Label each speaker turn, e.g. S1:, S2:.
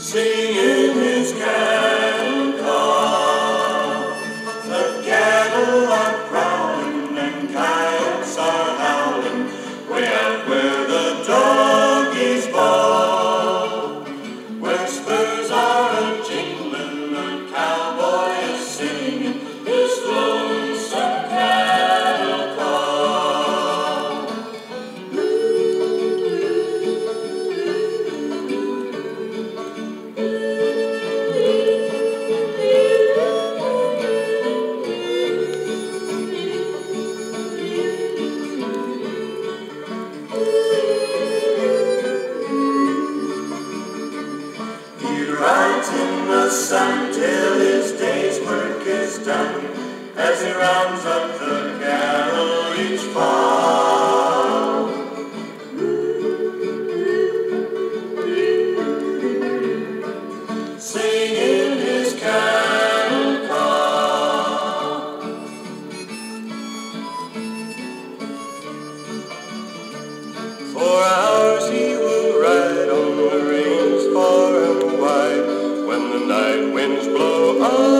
S1: singing his carols. out in the sun till his day's work is done as he rounds up the cattle each fall. Singing his cattle call. For blow up.